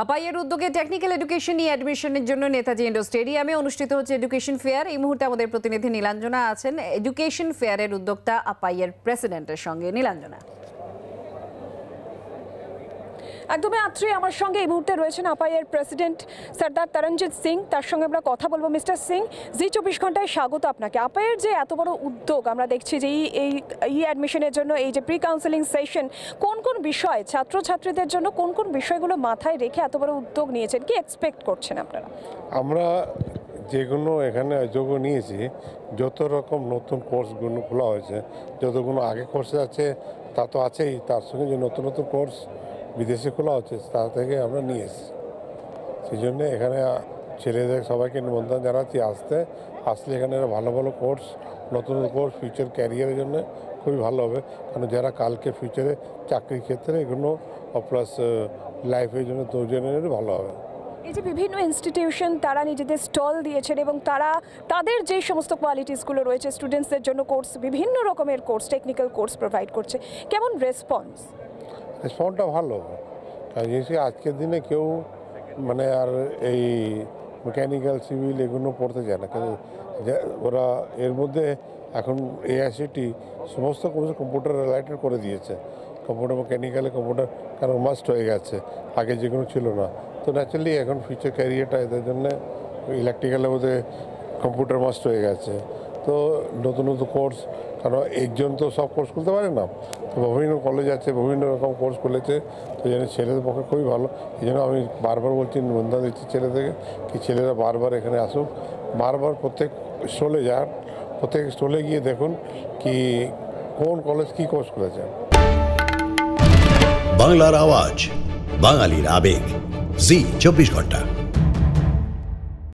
আপাইয়ের উদ্যোগে technical education নিয়ে অ্যাডমিশনের জন্য নেতাজি ইন্ডোর স্টেডিয়ামে অনুষ্ঠিত হচ্ছে এডুকেশন ফেয়ার এই মুহূর্তে আমাদের প্রতিনিধি নীলাঞ্জনা আছেন। এডুকেশন ফেয়ারের উদ্যোক্তা আপাইয়ের প্রেসিডেন্টের সঙ্গে। নীলাঞ্জনা। একদমই আত্রি আমার সঙ্গে এই মুহূর্তে রয়েছেন আপাইয়ের প্রেসিডেন্ট সর্দার তরণজিৎ সিং। তার সঙ্গে আমরা কথা বলব মিস্টার সিং। জি চব্বিশ ঘন্টায় স্বাগত আপনাকে। আপাইয়ের যে এত বড় উদ্যোগ, আমরা দেখছি যে এই ই অ্যাডমিশনের জন্য, এই যে প্রি কাউন্সেলিং সেশন কোন কোন বিষয় ছাত্রছাত্রীদের জন্য, কোন কোন বিষয়গুলো মাথায় রেখে এত বড় উদ্যোগ নিয়েছেন? কি এক্সপেক্ট করছেন আপনারা? আমরা যেগুলো এখানে যোগ নিয়েছি, যত রকম নতুন কোর্সগুলো খোলা হয়েছে, যতগুলো আগে কোর্সে আছে, তা তো আছেই। তার সঙ্গে যে নতুন নতুন কোর্স বিদেশে খোলা হচ্ছে, তা থেকে আমরা নিয়ে এসেছি। সেই জন্যে এখানে ছেলেদের সবাইকে নিমন্ত্রণ জানাচ্ছি আসতে। আসলে এখানে ভালো ভালো কোর্স নতুন কোর্স ফিউচার ক্যারিয়ারের জন্য খুবই ভালো হবে। কারণ যারা কালকে ফিউচারে চাকরির ক্ষেত্রে এগুলো প্লাস লাইফের জন্য দুজনের ভালো হবে। এই যে বিভিন্ন ইনস্টিটিউশন তারা নিজেদের স্টল দিয়েছেন এবং তারা, তাদের যে সমস্ত কোয়ালিটিসগুলো রয়েছে স্টুডেন্টসদের জন্য কোর্স বিভিন্ন রকমের কোর্স টেকনিক্যাল কোর্স প্রোভাইড করছে। কেমন রেসপন্স রেসপন্সটা ভালো। কারণ আজকের দিনে কেউ মানে আর এই মেকানিক্যাল সিভিল এগুলো পড়তে চায় না। কিন্তু ওরা এর মধ্যে এখন এআইসিটি সমস্ত কোর্স কম্পিউটার রিলেটেড করে দিয়েছে। কম্পিউটার মেকানিক্যালে কম্পিউটার কারণ মাস্ট হয়ে গেছে, আগে যেগুলো ছিল না। তো ন্যাচারালি এখন ফিউচার ক্যারিয়ারটা এদের জন্য ইলেকট্রিক্যালের মধ্যে কম্পিউটার মাস্ট হয়ে গেছে। তো নতুন নতুন কোর্স কারণ একজন তো সব কোর্স করতে পারে না। তো বিভিন্ন কলেজ আছে, বিভিন্ন রকম কোর্স খুলেছে, তো জন্য ছেলেদের পক্ষে খুবই ভালো। এই জন্য আমি বারবার বলছি নিবন্ধন দিচ্ছি ছেলেদেরকে কি ছেলেরা বারবার এখানে আসুক। বারবার প্রত্যেক স্টলে যান, প্রত্যেক স্টলে গিয়ে দেখুন কি, কোন কলেজ কী কোর্স করেছে বাংলার আওয়াজ, বাঙালির আবেগ। জি, চব্বিশ ঘণ্টা।